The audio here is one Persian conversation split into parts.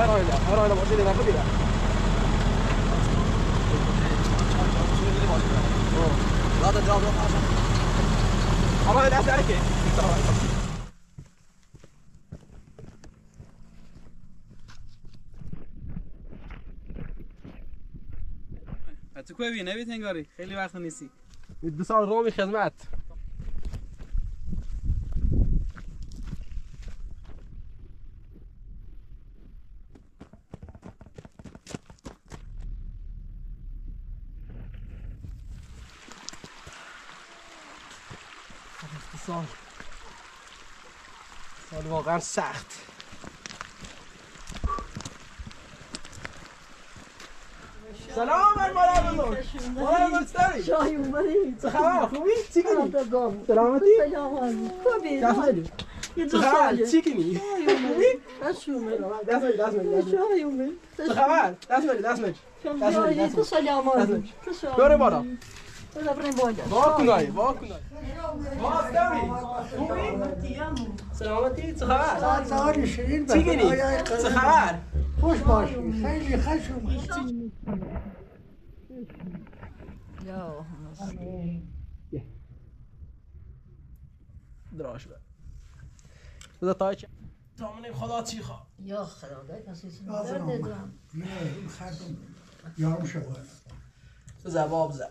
பரவாயில்ல பரவாயில்ல வசதி வசதியா لا تجاوز هو عمال الناس عليك هتكوي بينا هو هنجاري خلي بقى خنيسي الدسار هو خدمات سال. سال واقعا سخت. سلام بر مادر بزرگ. مادر بزرگ شاهی اومدی؟ چه خبر خوبی؟ چی کنی؟ سلام سلامتی؟ سلام خوبی؟ دست بدی یه دو ساله چی کنی؟ خوبی؟ دست اومد دست بدی دست دست بدی. شاهی اومد چه خبر؟ دست بدی دست بدی دست بدی، دست تو بدی. سلام دست آمدی بدی. تو بریم بالا وا کنای وا کنای وا استوی خوبی سلامتی خبر سوال شیرین چی خبر خوش باشی خیلی خوش اومد یا دراش بر بذار تای چه تامن خدا چی خواه یا خدا کسی لازم درد. دارم نه خردم یارم شود بذار باب بذار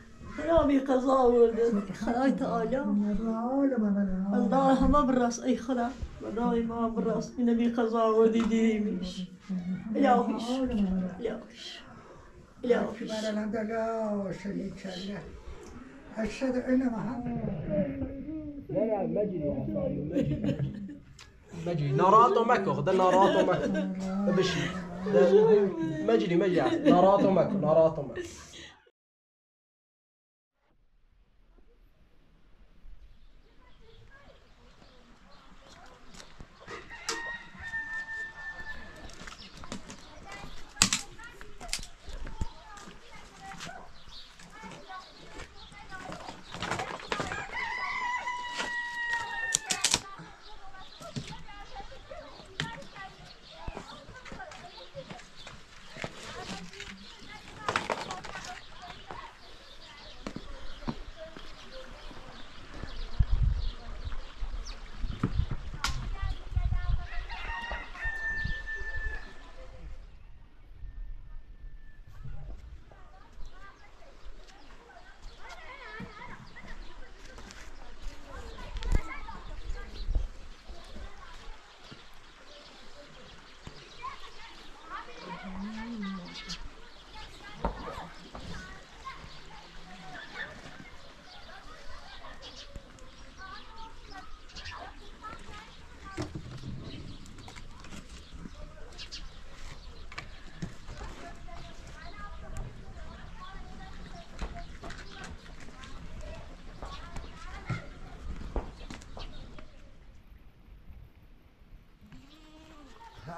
حرامي قضاء ولد خلايط آلا الله ما براس أي خلا. والله ما براس إن بي قضاء ولد ديريميش لا وفيش لا وفيش لا وفيش أشهد أن محمد لا لا مجري. مجري ناراطو ماكو. غدا ناراطو ماكو. بشي. مجري مجري. ناراطو ماكو. ناراطو ماكو.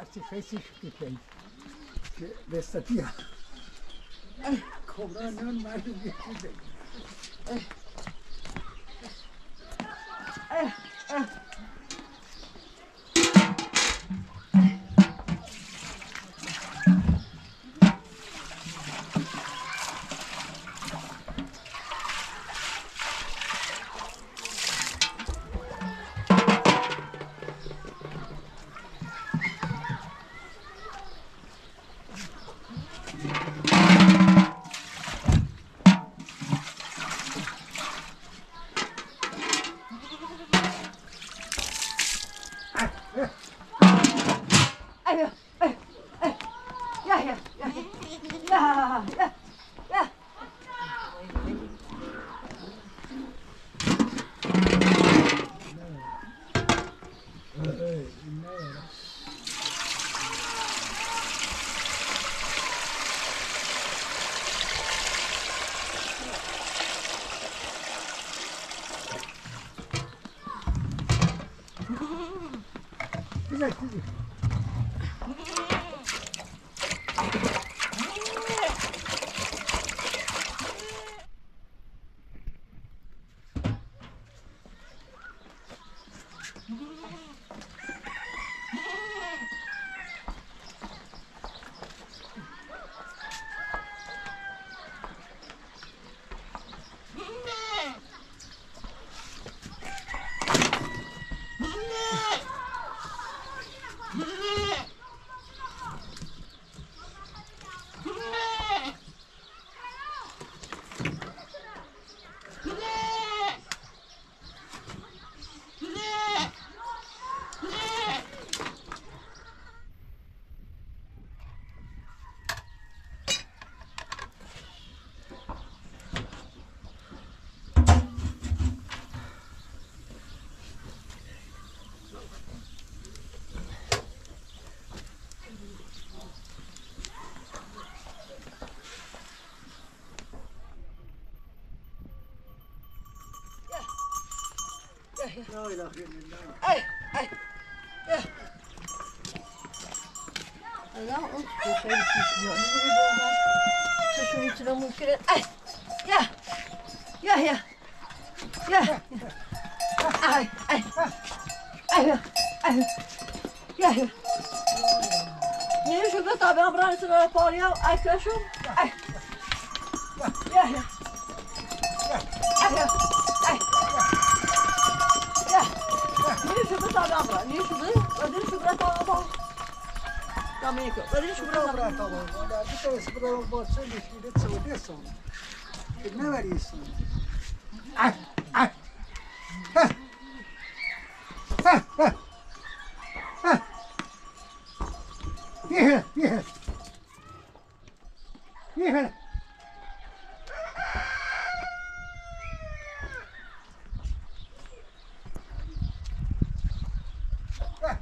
schwarze Fässig gefällt. Westertier. Äh. Komm, nun mal, in die Küche. Amen. La ilahe illallah. Ay, ay. Ya of dışarı çıkmıyor. Ne gibi olmaz. Şunu içine mükemmel. Ay. Ya. Ya ya. Ya. Ay ay. Ay. Ay. Ya ya. Niye şurada tabi abranısın öyle par ya. Ay kaşım. Ay. Ya ya. Ay ya. Şurada tabi abla. Niye şurada? Ödül şurada tabi abla. Tamam iyi ki. Ödül şurada tabi abla. Bir tanesi burada olmazsa bir şeyle çıldırıyorsun. Ne veriyorsun? Ah! Yeah.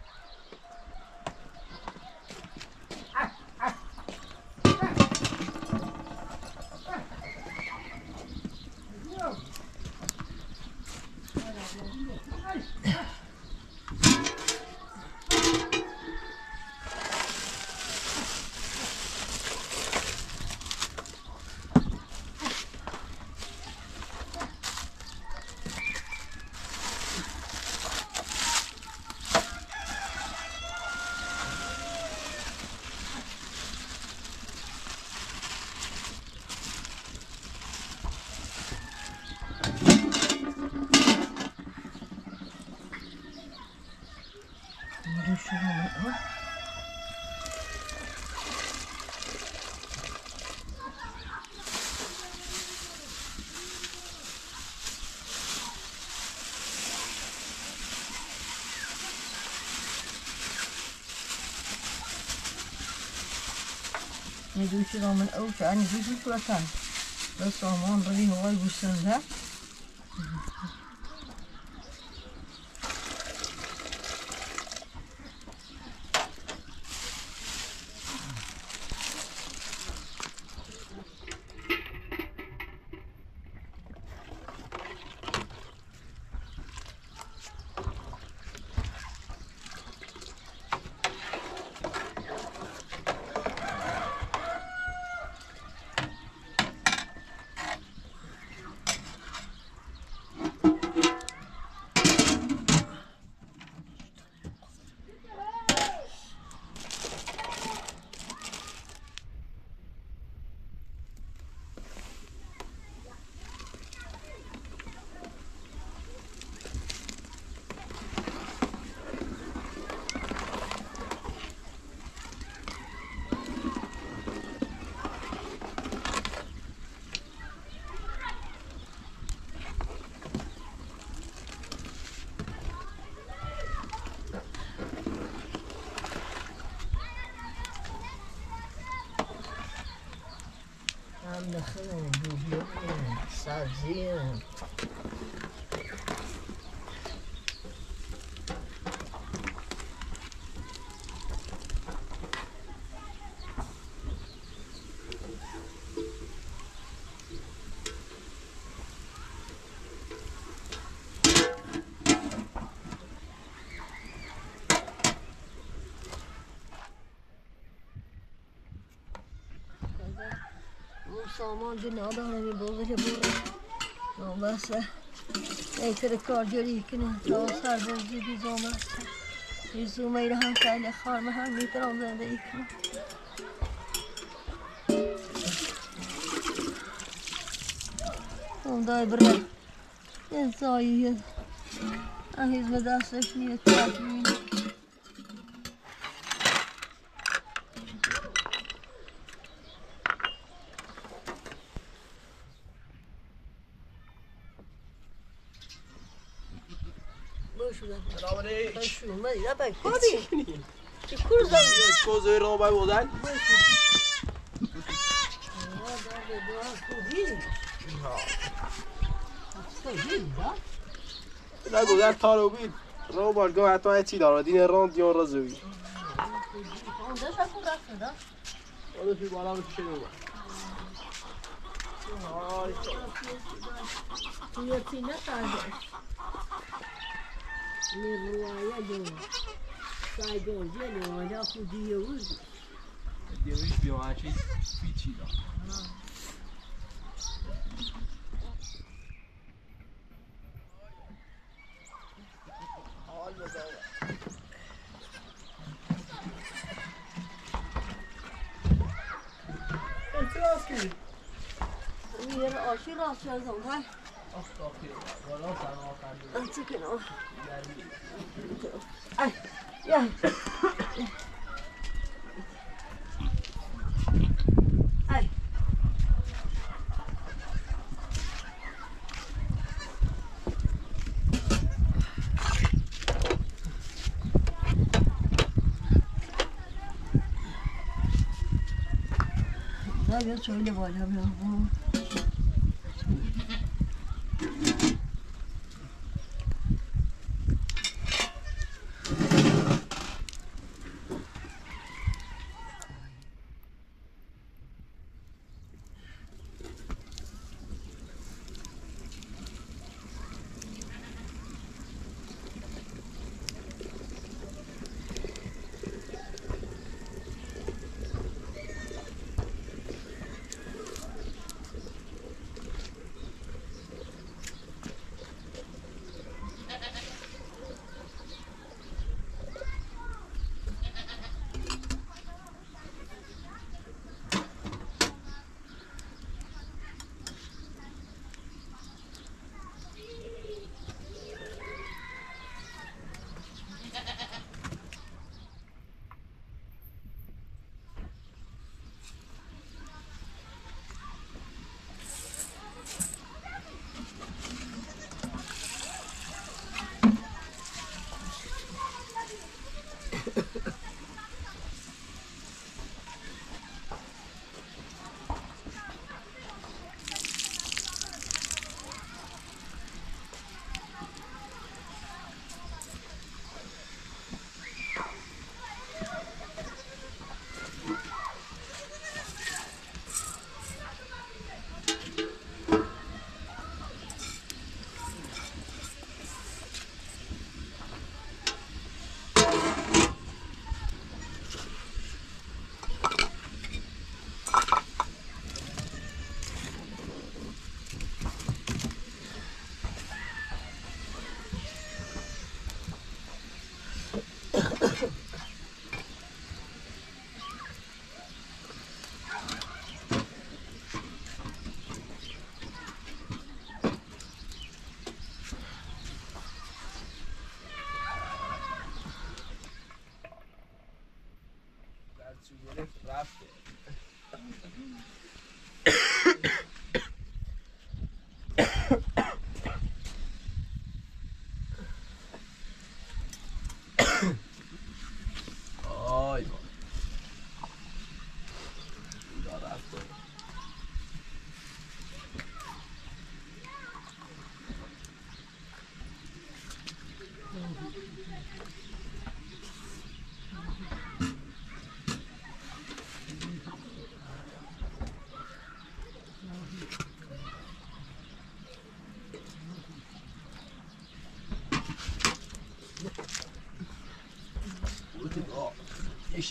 Nu doe je dan mijn oogje aan je voetplat. Dat is allemaal drie hooiboesters, hè? não vivia sozinho. سامان دی نداره می بازه بره نامسته ایتر کارگری کنه تا سر برزی بی زامسته ریزو میره هم خیلی خارمه هم میترم زندگی کنه اون دای بره باشو من یه بای کدی چی کور زنی کوزوی رو بای بودن. نه بودن تارو بید. رو بارگاه حتی چی داره دین راند یا رزوی حالا توی بالا رو پیش رو دیویش بیان چی پیچی دار اعتراض کنی Meer als je ras zo zo hè. آفتابی بالا سر آخر 哎，呀，哎，那边吹的吧，要不要？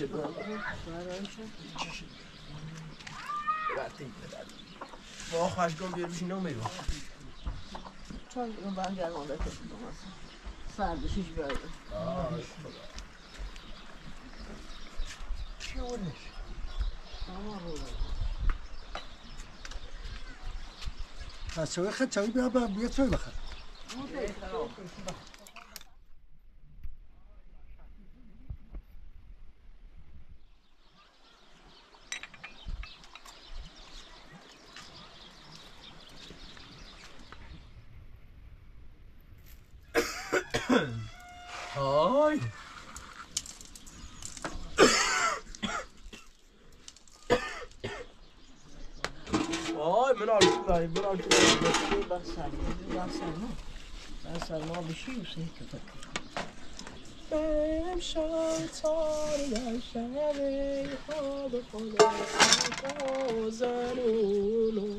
Där. با خوشگان بیار بشین نمیرو چون اون برگرد مادر کسی دومست سردشش بیاید بچه های خیلی چایی بیا بیا چای بخر داریم من آرزو داریم بر سلما بر سلما بر سلما بشی و سه که فکر امشب در شب خواب خدا زنونو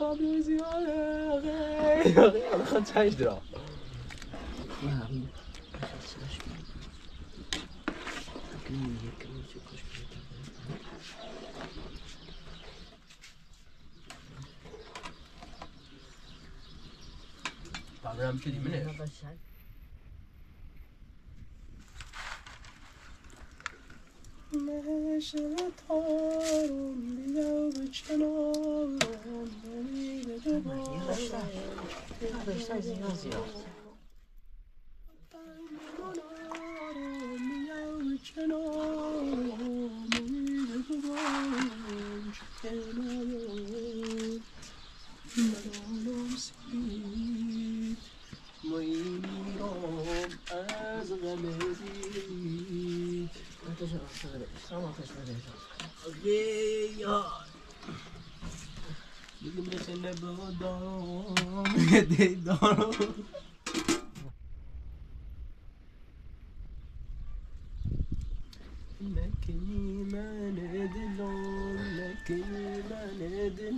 آبی زیاده غیر خود چنج درا بعد شدی منه مشل تارم بیا به چنارم امید دوباره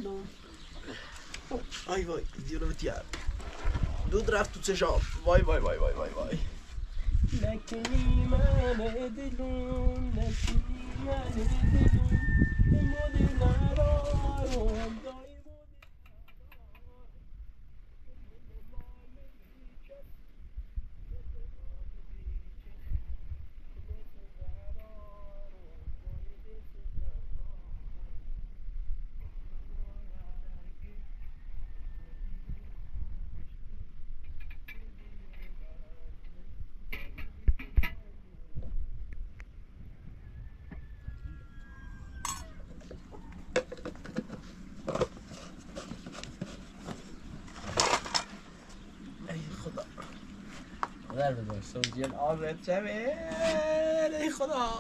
no. Oh, vai, vai, Dio lo ti Du draft tu shop. Vai, vai, vai, vai, vai, vai. Lekimane در بذار. سوزی آبت شمه ای خدا.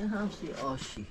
این همسی آشی.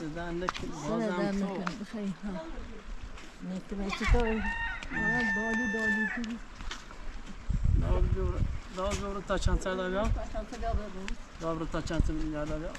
آه دست در نکن سنه در بازم تو نکن بخیر ها نکنه چیکار آه دالی دالی تو دار جور دار جور تا چند سال بیا دار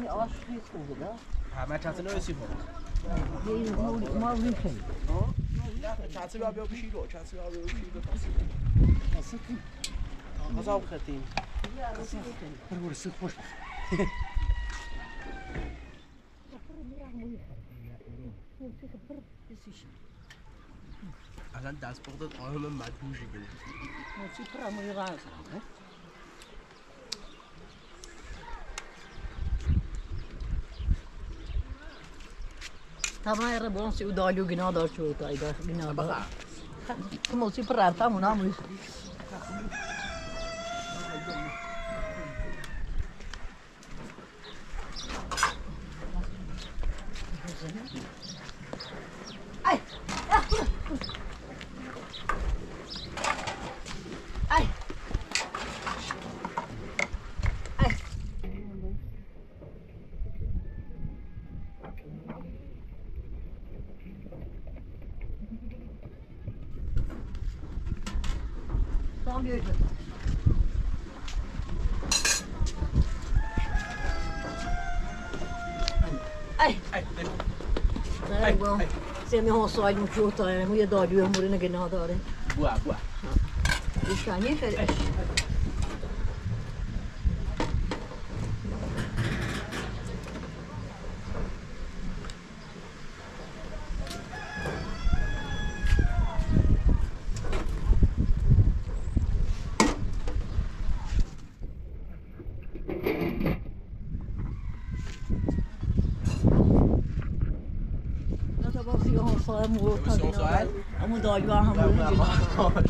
کافنی یعنی آش ریز خوبه دا. همه چند نوع سی بود؟ یه ما ما ریخه چند بیا بیا بشی رو چند بیا بیا بشی رو اصلا که غذا خطیم. برو سیخ خوش الان دست بخداد آهم مدهوشی گرفت. چی پراموی غاز Tamam rabon si udalu gina dar chuta ida gina. Kamo si prarta munamuz. Ai. Ai, Nej, bra. Se om jag har så mot tjotare. Men jag dör ju om den gnå dör. Oh my gosh.